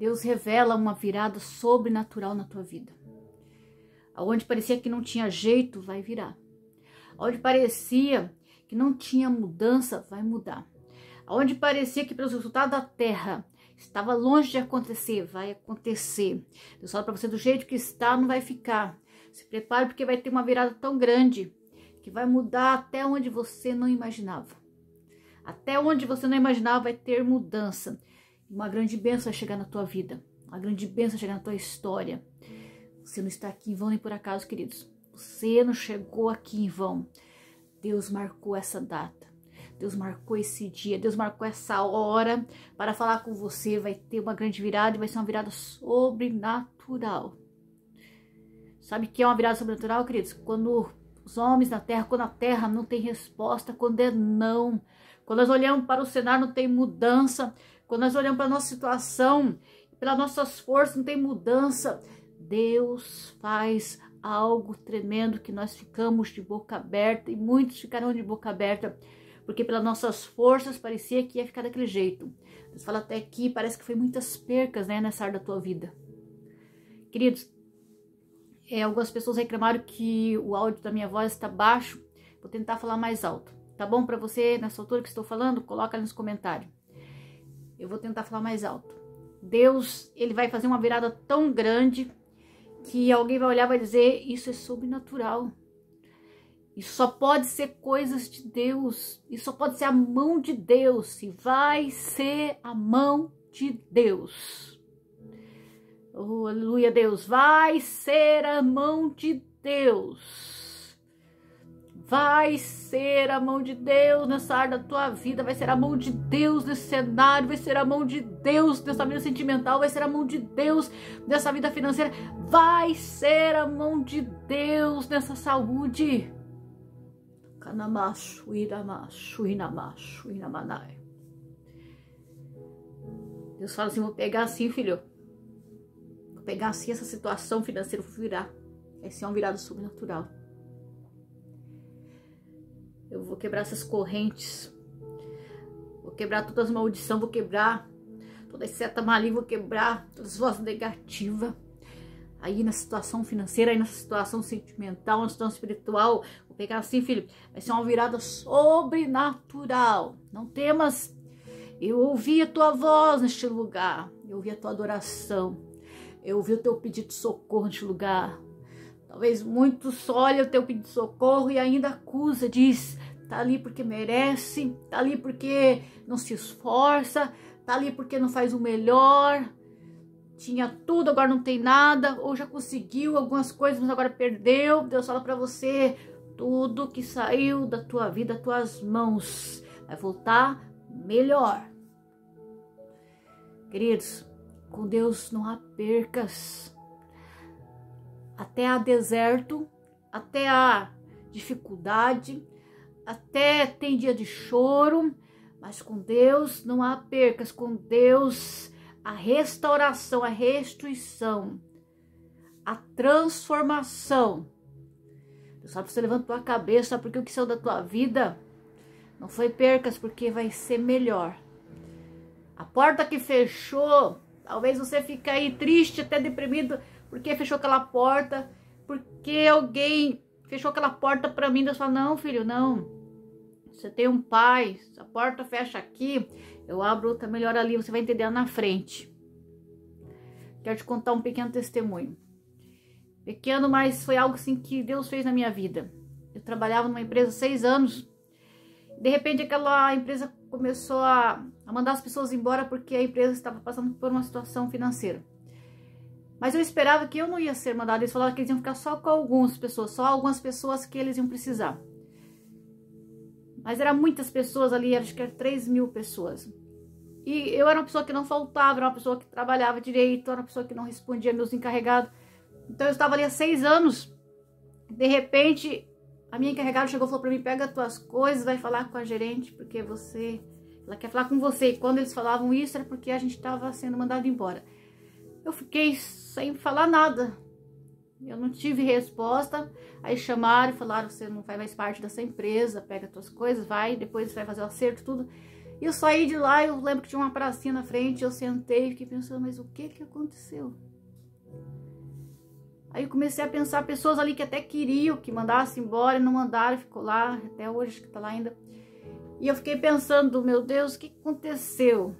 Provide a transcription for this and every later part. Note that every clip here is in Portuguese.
Deus revela uma virada sobrenatural na tua vida. Onde parecia que não tinha jeito, vai virar. Onde parecia que não tinha mudança, vai mudar. Onde parecia que pelos resultados da terra estava longe de acontecer, vai acontecer. Deus fala para você do jeito que está, não vai ficar. Se prepare porque vai ter uma virada tão grande que vai mudar até onde você não imaginava. Até onde você não imaginava vai ter mudança. Uma grande bênção vai chegar na tua vida. Uma grande bênção vai chegar na tua história. Você não está aqui em vão nem por acaso, queridos. Você não chegou aqui em vão. Deus marcou essa data. Deus marcou esse dia, Deus marcou essa hora para falar com você. Vai ter uma grande virada e vai ser uma virada sobrenatural. Sabe o que é uma virada sobrenatural, queridos? Quando os homens na terra, quando a terra não tem resposta, quando é não. Quando nós olhamos para o cenário, não tem mudança. Quando nós olhamos para a nossa situação, pelas nossas forças, não tem mudança. Deus faz algo tremendo que nós ficamos de boca aberta e muitos ficarão de boca aberta porque pelas nossas forças parecia que ia ficar daquele jeito. Deus fala até aqui, parece que foi muitas percas né, nessa área da tua vida. Queridos, é, algumas pessoas reclamaram que o áudio da minha voz está baixo. Vou tentar falar mais alto. Tá bom para você nessa altura que estou falando? Coloca nos comentários. Eu vou tentar falar mais alto. Deus, ele vai fazer uma virada tão grande que alguém vai olhar e vai dizer: Isso é sobrenatural. Isso só pode ser coisas de Deus. Isso só pode ser a mão de Deus. Se vai ser a mão de Deus. Oh, aleluia, Deus. Vai ser a mão de Deus. Vai ser a mão de Deus nessa área da tua vida. Vai ser a mão de Deus nesse cenário. Vai ser a mão de Deus nessa vida sentimental. Vai ser a mão de Deus nessa vida financeira. Vai ser a mão de Deus nessa saúde. Deus fala assim: vou pegar assim, filho. Vou pegar assim essa situação financeira, vou virar. Esse é um virado sobrenatural. Eu vou quebrar essas correntes. Vou quebrar todas as maldições, vou quebrar toda seta maligna, vou quebrar todas as vozes negativas aí na situação financeira, aí na situação sentimental, na situação espiritual. Vou pegar assim, filho, vai ser uma virada sobrenatural. Não temas. Eu ouvi a tua voz neste lugar. Eu ouvi a tua adoração. Eu ouvi o teu pedido de socorro neste lugar. Talvez muitos olhem o teu pedido de socorro e ainda acusa, diz, tá ali porque merece, tá ali porque não se esforça, tá ali porque não faz o melhor, tinha tudo, agora não tem nada, ou já conseguiu algumas coisas, mas agora perdeu. Deus fala para você, tudo que saiu da tua vida, das tuas mãos, vai voltar melhor. Queridos, com Deus não há percas. Até há deserto, até há dificuldade, até tem dia de choro, mas com Deus não há percas. Com Deus a restauração, a restituição, a transformação. Deus sabe, você levanta tua cabeça, porque o que saiu da tua vida não foi percas, porque vai ser melhor. A porta que fechou, talvez você fique aí triste, até deprimido, porque fechou aquela porta, porque alguém fechou aquela porta para mim. Deus fala: Não, filho, não. Você tem um pai, a porta fecha aqui, eu abro outra melhor ali, você vai entender na frente. Quero te contar um pequeno testemunho. Pequeno, mas foi algo assim que Deus fez na minha vida. Eu trabalhava numa empresa seis anos. De repente, aquela empresa começou a, a mandar as pessoas embora porque a empresa estava passando por uma situação financeira. Mas eu esperava que eu não ia ser mandada. Eles falaram que eles iam ficar só com algumas pessoas, só algumas pessoas que eles iam precisar. Mas eram muitas pessoas ali, acho que eram 3 mil pessoas. E eu era uma pessoa que não faltava, era uma pessoa que trabalhava direito, era uma pessoa que não respondia meus encarregados. Então eu estava ali há seis anos. De repente, a minha encarregada chegou e falou para mim: pega as tuas coisas, vai falar com a gerente, porque você. Ela quer falar com você. E quando eles falavam isso, era porque a gente estava sendo mandado embora. Eu fiquei sem falar nada. Eu não tive resposta. Aí chamaram e falaram: você não faz mais parte dessa empresa, pega as tuas coisas, vai, depois vai fazer o acerto, tudo. E eu saí de lá, eu lembro que tinha uma pracinha na frente, eu sentei e fiquei pensando, mas o que que aconteceu? Aí eu comecei a pensar, pessoas ali que até queriam que mandasse embora e não mandaram, ficou lá, até hoje acho que tá lá ainda. E eu fiquei pensando, meu Deus, o que aconteceu?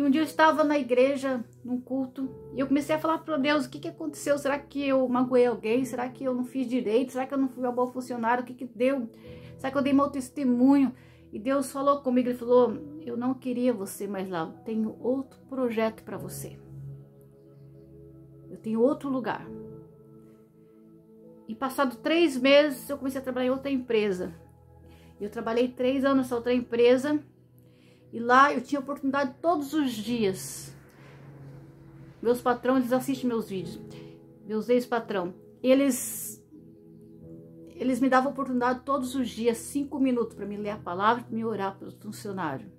E um dia eu estava na igreja, num culto, e eu comecei a falar para Deus, o que, que aconteceu? Será que eu magoei alguém? Será que eu não fiz direito? Será que eu não fui uma boa funcionária? O que que deu? Será que eu dei mau testemunho? E Deus falou comigo, ele falou, eu não queria você mais lá, eu tenho outro projeto para você. Eu tenho outro lugar. E passado três meses, eu comecei a trabalhar em outra empresa. Eu trabalhei três anos nessa outra empresa. E lá eu tinha oportunidade todos os dias. Meus patrões, eles assistem meus vídeos. Meus ex-patrão. Eles eles me davam oportunidade todos os dias, cinco minutos, para me ler a palavra e me orar para os funcionários.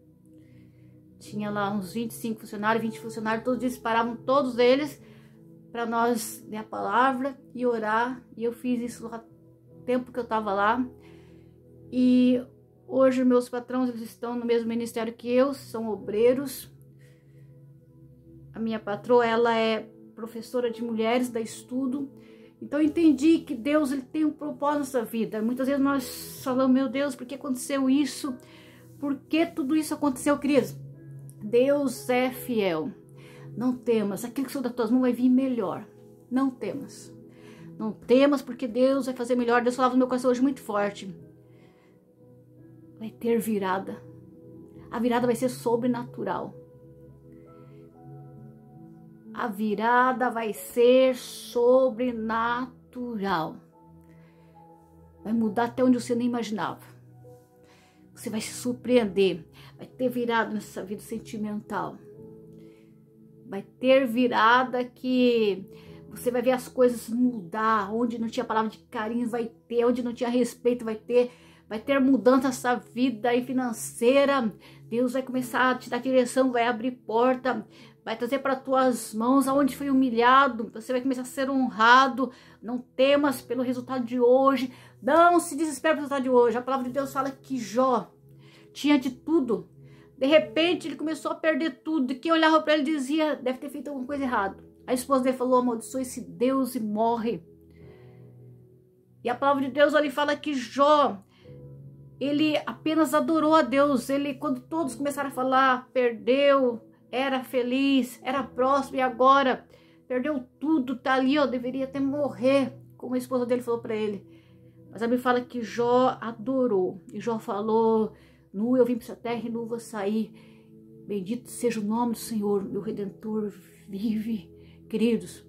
Tinha lá uns 25 funcionários, 20 funcionários, todos os dias paravam todos eles para nós ler a palavra e orar. E eu fiz isso no tempo que eu estava lá. E hoje meus patrões eles estão no mesmo ministério que eu, são obreiros. A minha patroa, ela é professora de mulheres da estudo. Então eu entendi que Deus ele tem um propósito nessa vida. Muitas vezes nós falamos, meu Deus, por que aconteceu isso? Por que tudo isso aconteceu, queridos? Deus é fiel. Não temas, aquilo que saiu das tuas mãos vai vir melhor. Não temas. Não temas, porque Deus vai fazer melhor. Deus falava no meu coração hoje muito forte. Vai ter virada. A virada vai ser sobrenatural. A virada vai ser sobrenatural. Vai mudar até onde você nem imaginava. Você vai se surpreender. Vai ter virada nessa vida sentimental vai ter virada que você vai ver as coisas mudar, onde não tinha palavra de carinho vai ter, onde não tinha respeito vai ter, vai ter mudança nessa vida aí financeira. Deus vai começar a te dar direção, vai abrir porta, vai trazer para tuas mãos aonde foi humilhado, você vai começar a ser honrado. Não temas pelo resultado de hoje, não se desespere pelo resultado de hoje. A palavra de Deus fala que Jó tinha de tudo, de repente, ele começou a perder tudo. E quem olhava para ele dizia, deve ter feito alguma coisa errada. A esposa dele falou, amaldiçoa esse Deus e morre. E a palavra de Deus ali fala que Jó, ele apenas adorou a Deus. Ele, quando todos começaram a falar, perdeu, era feliz, era próximo e agora perdeu tudo, tá ali, ó, deveria até morrer, como a esposa dele falou para ele. Mas a Bíblia fala que Jó adorou. E Jó falou, Nu eu vim para essa terra e nu vou sair. Bendito seja o nome do Senhor, meu Redentor vive. Queridos,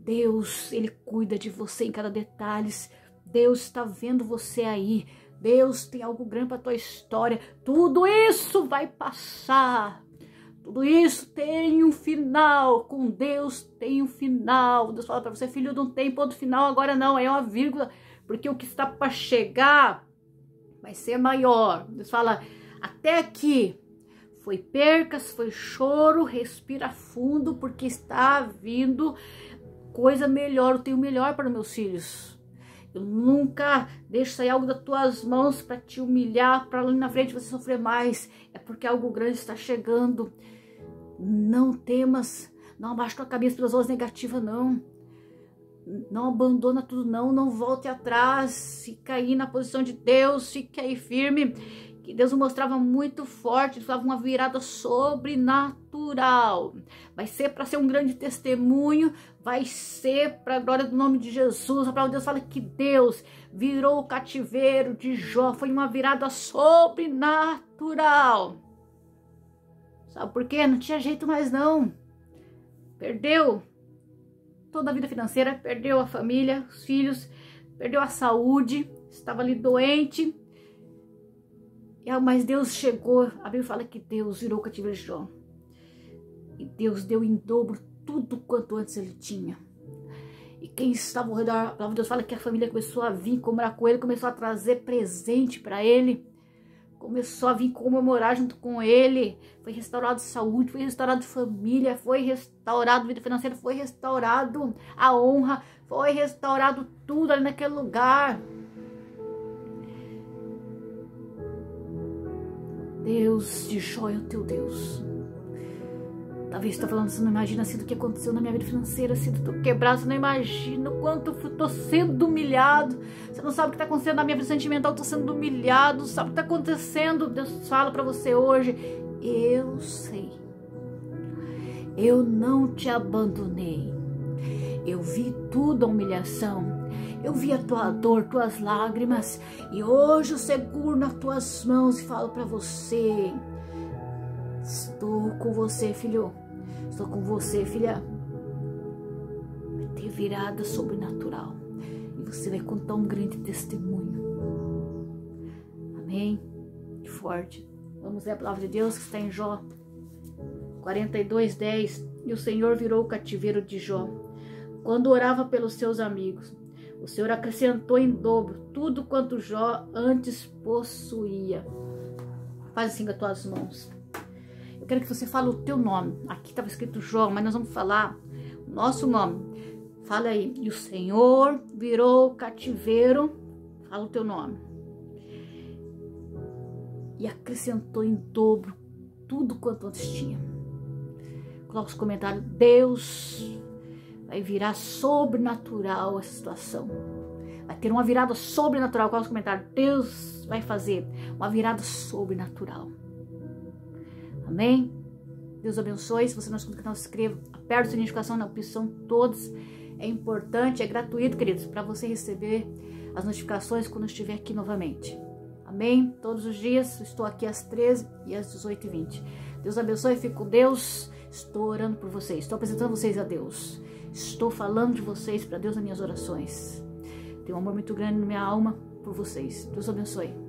Deus, Ele cuida de você em cada detalhe. Deus está vendo você aí. Deus tem algo grande para tua história. Tudo isso vai passar. Tudo isso tem um final. Com Deus tem um final. Deus fala para você, filho, não tem ponto final agora não. É uma vírgula. Porque o que está para chegar vai ser maior. Deus fala, até aqui foi percas, foi choro, respira fundo, porque está vindo coisa melhor, eu tenho melhor para meus filhos. Eu nunca deixo sair algo das tuas mãos para te humilhar, para ali na frente você sofrer mais. É porque algo grande está chegando. Não temas, não abaixe tua cabeça pelas vozes negativas, não. Não abandona tudo, não. Não volte atrás. Fica aí na posição de Deus. Fica aí firme. Que Deus mostrava muito forte. Falava uma virada sobrenatural. Vai ser para ser um grande testemunho. Vai ser para a glória do nome de Jesus. A palavra de Deus fala que Deus virou o cativeiro de Jó. Foi uma virada sobrenatural. Sabe por quê? Não tinha jeito mais não. Perdeu toda a vida financeira, perdeu a família, os filhos, perdeu a saúde, estava ali doente. Mas Deus chegou, a Bíblia fala que Deus virou o cativeiro de Jó. E Deus deu em dobro tudo quanto antes ele tinha. E quem estava ao redor, a palavra de Deus fala que a família começou a vir comer com ele, começou a trazer presente para ele começou a vir comemorar junto com ele. Foi restaurado saúde, foi restaurado família, foi restaurado vida financeira, foi restaurado a honra, foi restaurado tudo ali naquele lugar. Deus de Jó é teu Deus. Talvez você está falando, você não imagina assim do que aconteceu na minha vida financeira, assim, do tô quebrado, você não imagina o quanto eu tô sendo humilhado. Você não sabe o que está acontecendo na minha vida sentimental, tô sendo humilhado, sabe o que está acontecendo? Deus fala para você hoje, eu sei. Eu não te abandonei. Eu vi tudo a humilhação. Eu vi a tua dor, tuas lágrimas, e hoje eu seguro nas tuas mãos e falo para você: Estou com você, filho. Estou com você, filha. Vai ter virada sobrenatural. E você vai contar um grande testemunho. Amém? Forte. Vamos ler a palavra de Deus que está em Jó 42, 10. E o Senhor virou o cativeiro de Jó. Quando orava pelos seus amigos, o Senhor acrescentou em dobro tudo quanto Jó antes possuía. Faz assim com as tuas mãos quero que você fale o teu nome. Aqui estava escrito João, mas nós vamos falar o nosso nome. Fala aí. E o Senhor virou cativeiro. Fala o teu nome. E acrescentou em dobro tudo quanto antes tinha. Coloca os comentários. Deus vai virar sobrenatural essa situação. Vai ter uma virada sobrenatural. Coloca os comentários. Deus vai fazer uma virada sobrenatural. Amém? Deus abençoe. Se você não escuta o canal, se inscreva. Aperte a sua notificação na opção todos. É importante, é gratuito, queridos, para você receber as notificações quando estiver aqui novamente. Amém? Todos os dias, estou aqui às 13 e às 18h20. Deus abençoe, fique com Deus. Estou orando por vocês, estou apresentando vocês a Deus. Estou falando de vocês para Deus nas minhas orações. Tenho um amor muito grande na minha alma por vocês. Deus abençoe.